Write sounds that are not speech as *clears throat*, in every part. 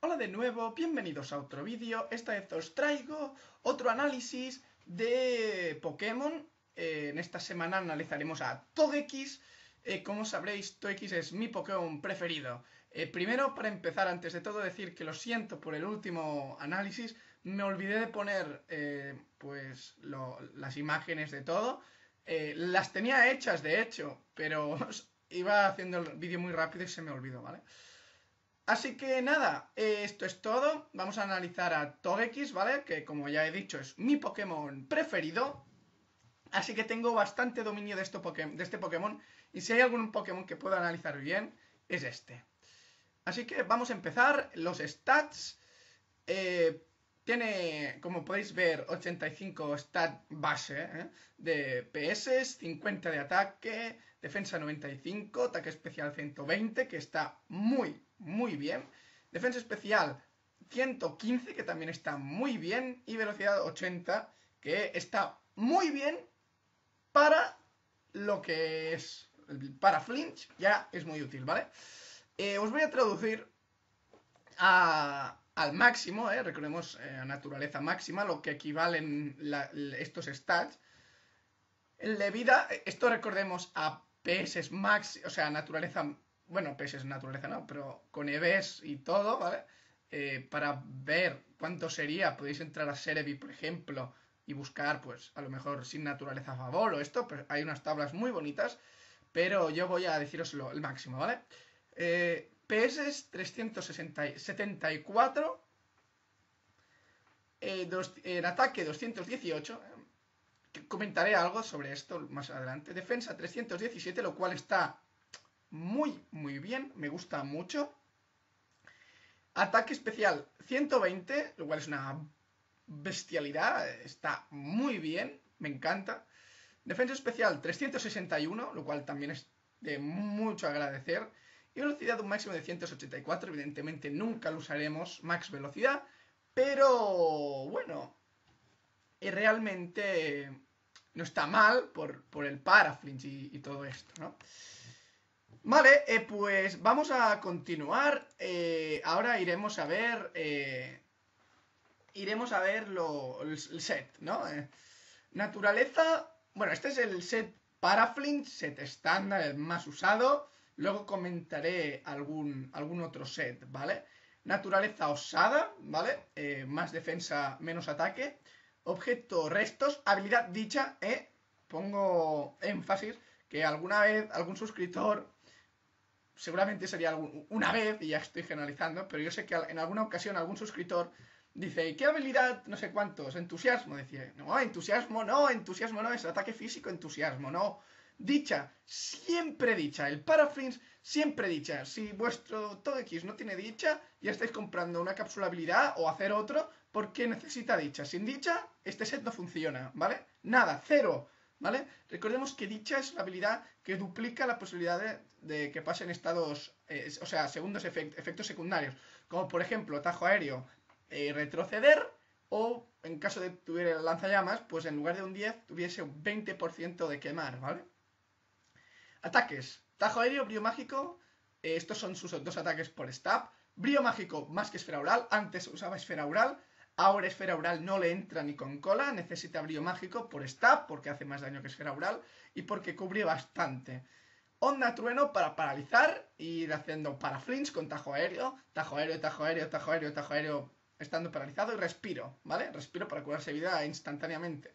Hola de nuevo, bienvenidos a otro vídeo. Esta vez os traigo otro análisis de Pokémon. Eh, en esta semana analizaremos a Togekiss. Eh, como sabréis, Togekiss es mi Pokémon preferido. Eh, primero, para empezar, antes de todo, decir que lo siento por el último análisis. Me olvidé de poner pues las imágenes de todo. las tenía hechas, de hecho, pero *laughs* iba haciendo el vídeo muy rápido y se me olvidó, ¿vale? Así que nada, esto es todo. Vamos a analizar a Togekiss, ¿vale? Que como ya he dicho es mi Pokémon preferido. Así que tengo bastante dominio de, de este Pokémon. Y si hay algún Pokémon que pueda analizar bien, es este. Así que vamos a empezar. Los stats. Eh, tiene, como podéis ver, 85 stat base ¿eh? de PS, 50 de ataque, defensa 95, ataque especial 120, que está muy, muy bien. Defensa especial 115, que también está muy bien. Y velocidad 80, que está muy bien para lo que es... Para flinch ya es muy útil, ¿vale? Eh, os voy a traducir a, al máximo, ¿eh? recordemos eh, naturaleza máxima, lo que equivalen estos stats. En vida, esto recordemos a PS max, o sea, naturaleza, bueno, PS es naturaleza, no, pero con EVs y todo, ¿vale? Eh, para ver cuánto sería, podéis entrar a Serebi, por ejemplo, y buscar, pues, a lo mejor sin naturaleza a favor o esto, pero hay unas tablas muy bonitas, pero yo voy a deciroslo el máximo, ¿vale? Eh, PS 374, eh, en ataque 218, eh, comentaré algo sobre esto más adelante. Defensa 317, lo cual está muy, muy bien, me gusta mucho. Ataque especial 120, lo cual es una bestialidad, está muy bien, me encanta. Defensa especial 361, lo cual también es de mucho agradecer. Y velocidad un máximo de 184, evidentemente nunca lo usaremos max velocidad, pero bueno, y realmente no está mal por, el paraflinch y, todo esto, ¿no? Vale, eh, pues vamos a continuar. Eh, ahora iremos a ver. Eh, iremos a ver lo, el, set, ¿no? naturaleza. Bueno, este es el set Paraflinch, set estándar, el más usado. Luego comentaré algún, algún otro set, ¿vale? Naturaleza osada, ¿vale? Eh, más defensa, menos ataque. Objeto restos, habilidad dicha, ¿eh? Pongo énfasis que alguna vez algún suscriptor, seguramente sería una vez, y ya estoy generalizando, pero yo sé que en alguna ocasión algún suscriptor dice, ¿qué habilidad? No sé cuántos, entusiasmo. Decía, no, entusiasmo no, entusiasmo no, es ataque físico, entusiasmo no dicha, siempre dicha. El paraflinch siempre dicha. Si vuestro todo X no tiene dicha, ya estáis comprando una cápsula habilidad o hacer otro porque necesita dicha. Sin dicha, este set no funciona, ¿vale? Nada, cero, ¿vale? Recordemos que dicha es una habilidad que duplica la posibilidad de, que pasen estados, eh, o sea, segundos efectos secundarios. Como por ejemplo, tajo aéreo, eh, retroceder o en caso de tuviera lanzallamas, pues en lugar de un 10 tuviese un 20% de quemar, ¿vale? Ataques. Tajo aéreo, brío mágico. Eh, estos son sus dos ataques por stab. Brío mágico más que esfera oral. Antes usaba esfera oral. Ahora esfera oral no le entra ni con cola. Necesita brío mágico por stab porque hace más daño que esfera oral. Y porque cubre bastante. Onda trueno para paralizar. Ir haciendo para flinch con tajo aéreo. Tajo aéreo, tajo aéreo, tajo aéreo, tajo aéreo. Estando paralizado. Y respiro. ¿Vale? Respiro para curarse vida instantáneamente.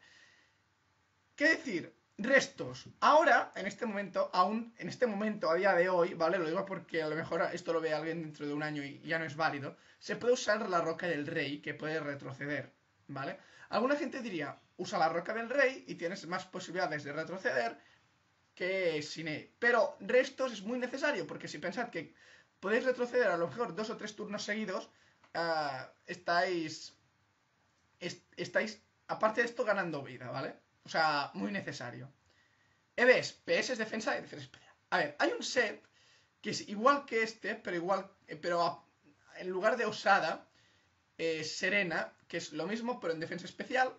¿Qué decir? Restos. Ahora, en este momento, aún en este momento, a día de hoy, ¿vale? Lo digo porque a lo mejor esto lo ve alguien dentro de un año y ya no es válido. Se puede usar la roca del rey, que puede retroceder, ¿vale? Alguna gente diría, usa la roca del rey y tienes más posibilidades de retroceder que sin él. Pero restos es muy necesario, porque si pensad que podéis retroceder a lo mejor dos o tres turnos seguidos, ah, estáis, estáis, aparte de esto, ganando vida, ¿vale? O sea, muy necesario. EVs, PS es defensa y defensa especial. A ver, hay un set que es igual que este, pero igual, eh, pero en lugar de osada, es serena, que es lo mismo, pero en defensa especial.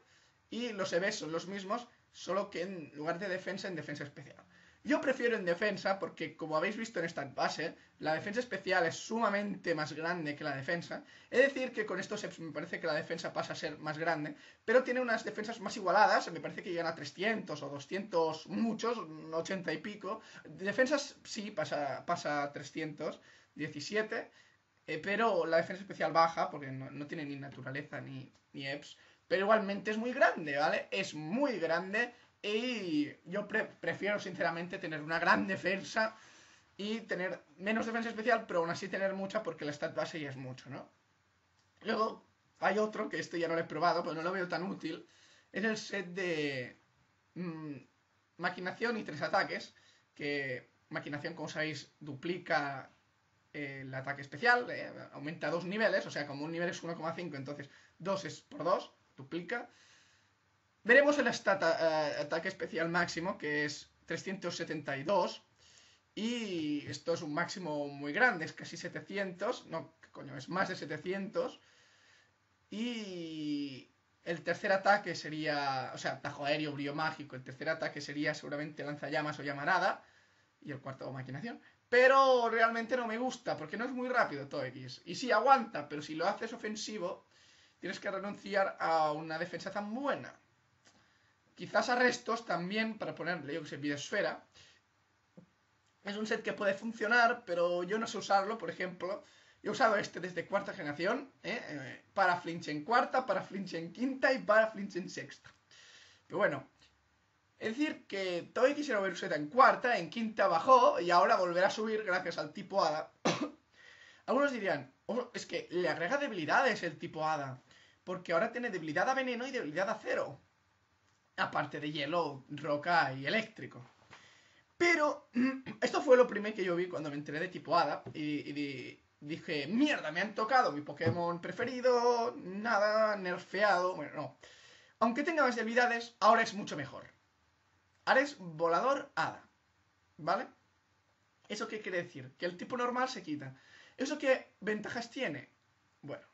Y los EVs son los mismos, solo que en lugar de defensa, en defensa especial. Yo prefiero en defensa porque, como habéis visto en esta base, la defensa especial es sumamente más grande que la defensa. Es decir, que con estos EPs me parece que la defensa pasa a ser más grande, pero tiene unas defensas más igualadas, me parece que llegan a 300 o 200, muchos, 80 y pico. Defensas sí, pasa, pasa a 317, eh, pero la defensa especial baja, porque no, tiene ni naturaleza ni, ni EPs, pero igualmente es muy grande, ¿vale? Es muy grande y yo prefiero sinceramente tener una gran defensa y tener menos defensa especial, pero aún así tener mucha porque la stat base ya es mucho, ¿no? Luego hay otro, que este ya no lo he probado, pero no lo veo tan útil, es el set de mm, maquinación y tres ataques, que maquinación, como sabéis, duplica el ataque especial, eh, aumenta dos niveles, o sea, como un nivel es 1,5, entonces 2 es por 2, duplica. Veremos el eh, ataque especial máximo, que es 372. Y esto es un máximo muy grande, es casi 700. No, coño, es más de 700. Y el tercer ataque sería, o sea, tajo aéreo, brío mágico. El tercer ataque sería seguramente lanzallamas o llamarada. Y el cuarto, maquinación. Pero realmente no me gusta, porque no es muy rápido todo X. Y sí, aguanta, pero si lo haces ofensivo, tienes que renunciar a una defensa tan buena. Quizás a restos también, para ponerle, yo que sé, Videosfera. Es un set que puede funcionar, pero yo no sé usarlo, por ejemplo. He usado este desde cuarta generación, ¿eh? Eh, para flinch en cuarta, para flinch en quinta y para flinch en sexta. Pero bueno, es decir que todavía quisiera ver set en cuarta, en quinta bajó y ahora volverá a subir gracias al tipo Hada. *coughs* Algunos dirían, oh, es que le agrega debilidades el tipo Hada, porque ahora tiene debilidad a veneno y debilidad a cero aparte de hielo, roca y eléctrico. Pero *clears throat* esto fue lo primero que yo vi cuando me enteré de tipo Hada y, dije, mierda, me han tocado mi Pokémon preferido, nada, nerfeado, bueno, no. Aunque tenga más debilidades, ahora es mucho mejor. Ahora es volador Hada, ¿vale? ¿Eso qué quiere decir? Que el tipo normal se quita. ¿Eso qué ventajas tiene? Bueno,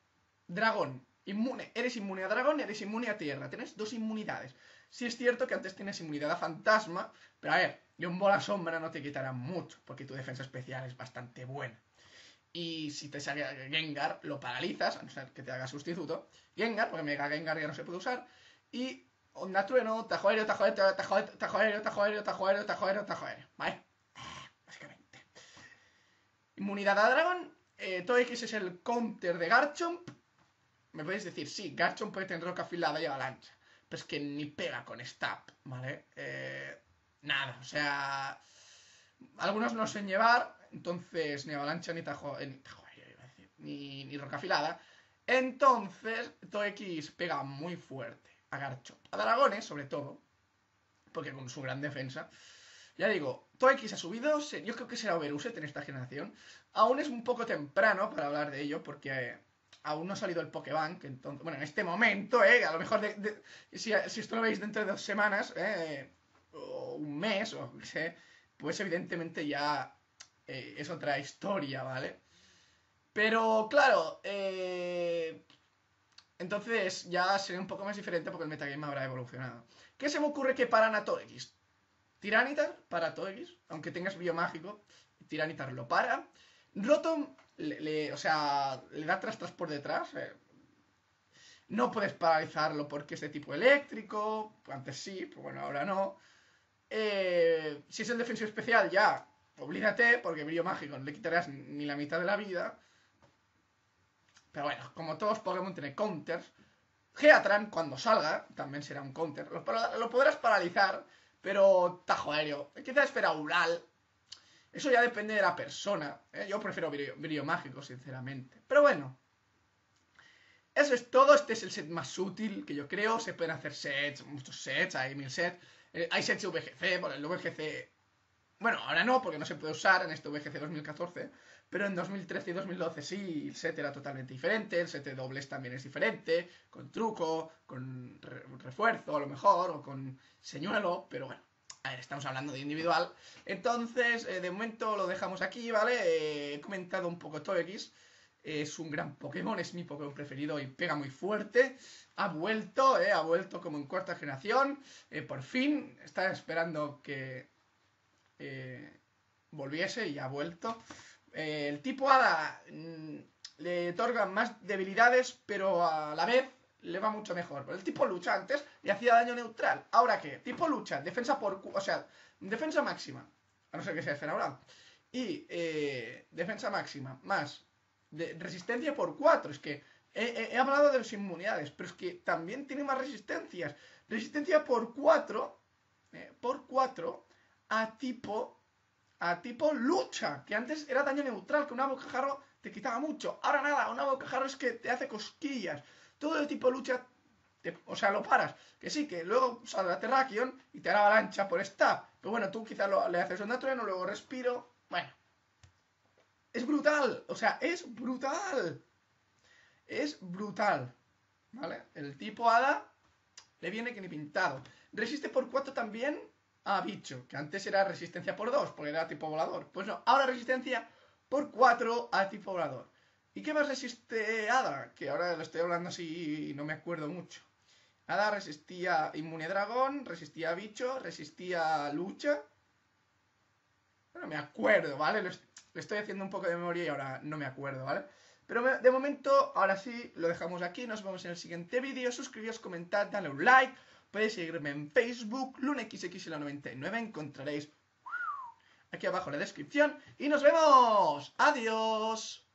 dragón, inmune, eres inmune a dragón y eres inmune a tierra, tienes dos inmunidades. Sí es cierto que antes tienes inmunidad a fantasma, pero a ver, de un bola sombra no te quitará mucho, porque tu defensa especial es bastante buena. Y si te sale Gengar, lo paralizas, a no ser que te haga sustituto. Gengar, porque Mega Gengar ya no se puede usar. Y Onda Trueno, Tajo Aéreo, Tajo Aéreo, Tajo Aéreo, Tajo Aéreo, Tajo Aéreo, Tajo Aéreo, Tajo Aéreo. ¿Vale? Básicamente. Inmunidad a Dragón. Eh, X es el counter de Garchomp. Me podéis decir, sí, Garchomp puede tener roca afilada y avalancha pues que ni pega con Stab, ¿vale? Eh, nada, o sea, algunos no sé llevar, entonces ni avalancha ni tajo, eh, ni, tajo ni, ni roca afilada. Entonces, X pega muy fuerte a Garchomp. A Dragones, sobre todo, porque con su gran defensa. Ya digo, X ha subido, yo creo que será Overuset en esta generación. Aún es un poco temprano para hablar de ello, porque aún no ha salido el Pokébank, entonces, bueno, en este momento, ¿eh? a lo mejor si, esto lo veis dentro de dos semanas, ¿eh? o un mes, o qué sé, pues evidentemente ya eh, es otra historia, ¿vale? Pero claro, eh, entonces ya sería un poco más diferente porque el metagame habrá evolucionado. ¿Qué se me ocurre que para Natorex? Tiranitar para Togekiss, aunque tengas biomágico, Tiranitar lo para. Rotom le, o sea, le da trastras por detrás. Eh. No puedes paralizarlo porque es de tipo eléctrico. Antes sí, pero bueno, ahora no. Eh, si es el defensivo especial, ya, olvídate, porque brillo mágico no le quitarás ni la mitad de la vida. Pero bueno, como todos Pokémon tiene counters. Geatran, cuando salga, también será un counter. Lo, lo podrás paralizar, pero tajo aéreo. Quizás espera Ural, eso ya depende de la persona. ¿eh? Yo prefiero brillo, mágico, sinceramente. Pero bueno. Eso es todo. Este es el set más útil que yo creo. Se pueden hacer sets, muchos sets, hay mil sets. Eh, hay sets de VGC, bueno, el VGC... Bueno, ahora no, porque no se puede usar en este VGC 2014. Pero en 2013 y 2012 sí, el set era totalmente diferente. El set de dobles también es diferente. Con truco, con refuerzo a lo mejor, o con señuelo. Pero bueno, estamos hablando de individual. Entonces, eh, de momento lo dejamos aquí, ¿vale? Eh, he comentado un poco Togekiss. Es un gran Pokémon, es mi Pokémon preferido y pega muy fuerte. Ha vuelto, ¿eh? Ha vuelto como en cuarta generación. Eh, por fin, estaba esperando que volviese y ha vuelto. El tipo Hada mm, le otorga más debilidades, pero a la vez le va mucho mejor. el tipo lucha antes le hacía daño neutral. ¿Ahora qué? Tipo lucha, defensa por... O sea, defensa máxima. A no ser que sea fenomenal. Y eh, defensa máxima, más resistencia por 4. Es que he, hablado de las inmunidades, pero es que también tiene más resistencias. Resistencia por 4, eh, por 4 a tipo a tipo lucha, que antes era daño neutral, que una bocajarro te quitaba mucho. Ahora nada, una bocajarro es que te hace cosquillas. Todo el tipo lucha, o sea, lo paras. Que sí, que luego saldrá Terrakion y te hará avalancha por esta. Pero bueno, tú quizás le haces un trueno, luego respiro. Bueno. Es brutal, o sea, es brutal. Es brutal. ¿Vale? El tipo hada le viene que ni pintado. Resiste por 4 también a bicho, que antes era resistencia por 2, porque era tipo volador. Pues no, ahora resistencia por 4 a tipo volador. ¿Y qué más resiste Hada? Que ahora lo estoy hablando así y no me acuerdo mucho. Hada resistía inmune dragón, resistía bicho, resistía lucha. No me acuerdo, ¿vale? Le estoy haciendo un poco de memoria y ahora no me acuerdo, ¿vale? Pero de momento, ahora sí, lo dejamos aquí. Nos vemos en el siguiente vídeo. Suscribíos, comentad, dale un like. Podéis seguirme en Facebook, LunXXL99, encontraréis aquí abajo en la descripción. Y nos vemos. Adiós.